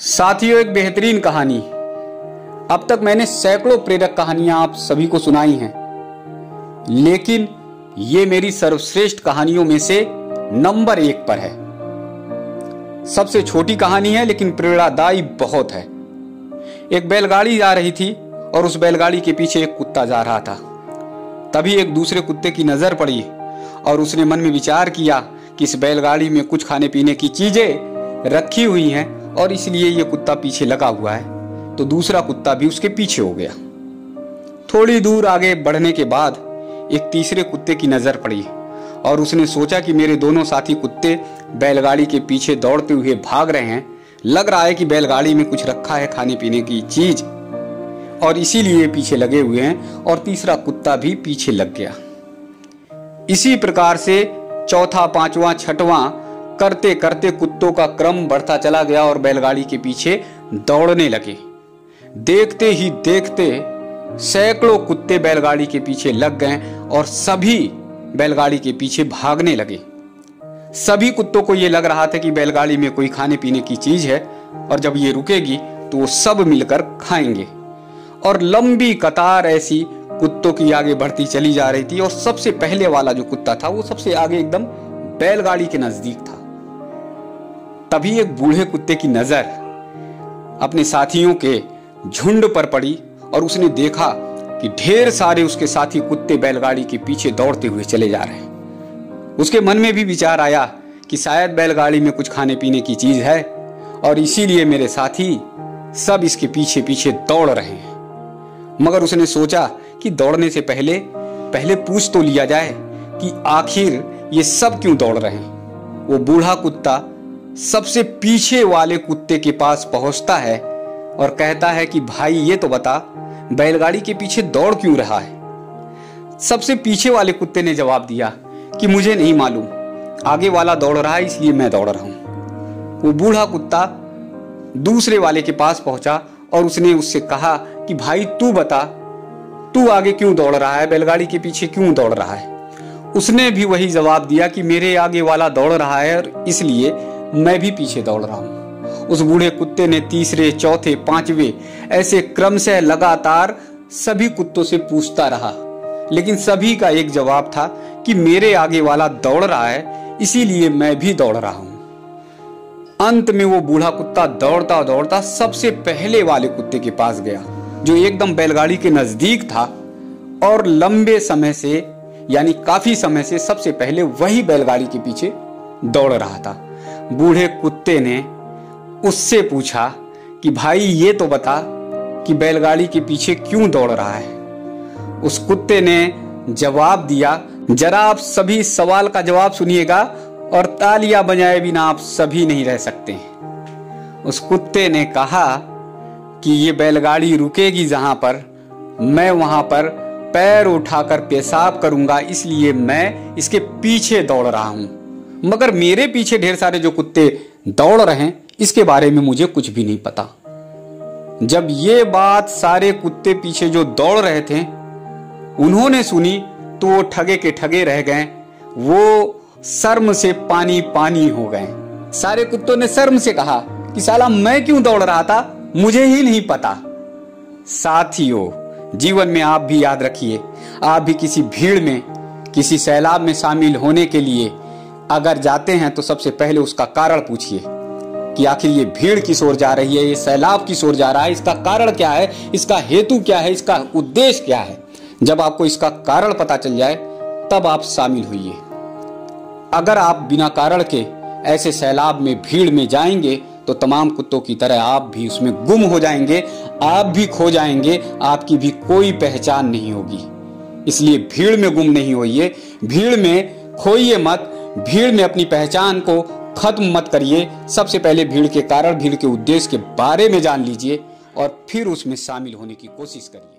साथियों, एक बेहतरीन कहानी। अब तक मैंने सैकड़ों प्रेरक कहानियाँ आप सभी को सुनाई हैं। लेकिन ये मेरी सर्वश्रेष्ठ कहानियों में से नंबर एक पर है। सबसे छोटी कहानी है, लेकिन प्रेरणादायी बहुत है। एक बैलगाड़ी जा रही थी और उस बैलगाड़ी के पीछे एक कुत्ता जा रहा था। तभी एक दूसरे कुत्ते की नज़र पड़ी और उसने मन में विचार किया कि इस बैलगाड़ी में कुछ खाने पीने की चीज़ें रखी हुई हैं। और इसलिए ये कुत्ता पीछे लगा हुआ है तो दूसरा कुत्ता भी उसके पीछे हो गया। थोड़ी दूर आगे बढ़ने के बाद एक तीसरे कुत्ते की नज़र पड़ी और उसने सोचा कि मेरे दोनों साथी कुत्ते बैलगाड़ी के पीछे दौड़ते हुए भाग रहे हैं। लग रहा है कि बैलगाड़ी में कुछ रखा है खाने पीने की चीज़ और इसीलिए पीछे लगे हुए हैं और तीसरा कुत्ता भी पीछे लग गया। इसी प्रकार से चौथा, पांचवा, छठवां करते करते कुत्तों का क्रम बढ़ता चला गया और बैलगाड़ी के पीछे दौड़ने लगे। देखते ही देखते सैकड़ों कुत्ते बैलगाड़ी के पीछे लग गए और सभी बैलगाड़ी के पीछे भागने लगे। सभी कुत्तों को यह लग रहा था कि बैलगाड़ी में कोई खाने पीने की चीज़ है और जब ये रुकेगी तो वो सब मिलकर खाएँगे। और लंबी कतार ऐसी कुत्तों की आगे बढ़ती चली जा रही थी और सबसे पहले वाला जो कुत्ता था वो सबसे आगे एकदम बैलगाड़ी के नज़दीक तभी एक बूढ़े कुत्ते की नज़र अपने साथियों के झुंड पर पड़ी और उसने देखा कि ढेर सारे उसके साथी कुत्ते बैलगाड़ी के पीछे दौड़ते हुए चले जा रहे हैं। उसके मन में भी विचार आया कि शायद बैलगाड़ी में कुछ खाने पीने की चीज़ है और इसीलिए मेरे साथी सब इसके पीछे पीछे दौड़ रहे हैं। मगर उसने सोचा कि दौड़ने से पहले पहले पूछ तो लिया जाए कि आखिर ये सब क्यों दौड़ रहे हैं? वो बूढ़ा कुत्ता सबसे पीछे वाले कुत्ते के पास पहुँचता है और कहता है कि, भाई, ये तो बता, बैलगाड़ी के पीछे दौड़ क्यों रहा है? सबसे पीछे वाले कुत्ते ने जवाब दिया कि, मुझे नहीं मालूम, आगे वाला दौड़ रहा है, इसलिए मैं दौड़ रहा हूँ. वो बूढ़ा कुत्ता दूसरे वाले के पास पहुँचा और उसने उससे कहा कि, भाई, तू बता, तू आगे क्यों दौड़ रहा है? बैलगाड़ी के पीछे क्यों दौड़ रहा है? उसने भी वही जवाब दिया कि, मेरे आगे वाला दौड़ रहा है और इसलिए मैं भी पीछे दौड़ रहा हूँ। उस बूढ़े कुत्ते ने तीसरे, चौथे, पांचवे ऐसे क्रम से लगातार सभी कुत्तों से पूछता रहा। लेकिन सभी का एक जवाब था कि मेरे आगे वाला दौड़ रहा है, इसीलिए मैं भी दौड़ रहा हूँ। अंत में वो बूढ़ा कुत्ता दौड़ता दौड़ता सबसे पहले वाले कुत्ते के पास गया, जो एकदम बैलगाड़ी के नज़दीक था और लंबे समय से, यानी काफ़ी समय से सबसे पहले वही बैलगाड़ी के पीछे दौड़ रहा था। बूढ़े कुत्ते ने उससे पूछा कि भाई ये तो बता कि बैलगाड़ी के पीछे क्यों दौड़ रहा है। उस कुत्ते ने जवाब दिया, जरा आप सभी सवाल का जवाब सुनिएगा और तालियाँ बजाए बिना आप सभी नहीं रह सकते उस कुत्ते ने कहा कि ये बैलगाड़ी रुकेगी जहाँ पर मैं वहाँ पर पैर उठाकर पेशाब करूँगा, इसलिए मैं इसके पीछे दौड़ रहा हूँ। मगर मेरे पीछे ढेर सारे जो कुत्ते दौड़ रहे हैं, इसके बारे में मुझे कुछ भी नहीं पता। जब ये बात सारे कुत्ते पीछे जो दौड़ रहे थे, उन्होंने सुनी तो वो ठगे के ठगे रह गए। वो शर्म से पानी पानी हो गए। सारे कुत्तों ने शर्म से कहा कि साला मैं क्यों दौड़ रहा था, मुझे ही नहीं पता। साथियों, जीवन में आप भी याद रखिए, आप भी किसी भीड़ में, किसी सैलाब में शामिल होने के लिए अगर जाते हैं तो सबसे पहले उसका कारण पूछिए कि आखिर ये भीड़ किस ओर जा रही है, ये सैलाब किस ओर जा रहा है, इसका कारण क्या है, इसका हेतु क्या है, इसका उद्देश्य क्या है? जब आपको इसका कारण पता चल जाए, तब आप शामिल होइए। अगर आप बिना कारण के ऐसे सैलाब में, भीड़ में जाएँगे तो तमाम कुत्तों की तरह आप भी उसमें गुम हो जाएँगे, आप भी खो जाएँगे, आपकी भी कोई पहचान नहीं होगी। इसलिए भीड़ में गुम नहीं होइए। भीड़ में खोइए मत भीड़ में अपनी पहचान को खत्म मत करिए। सबसे पहले भीड़ के कारण, भीड़ के उद्देश्य के बारे में जान लीजिए और फिर उसमें शामिल होने की कोशिश करिए।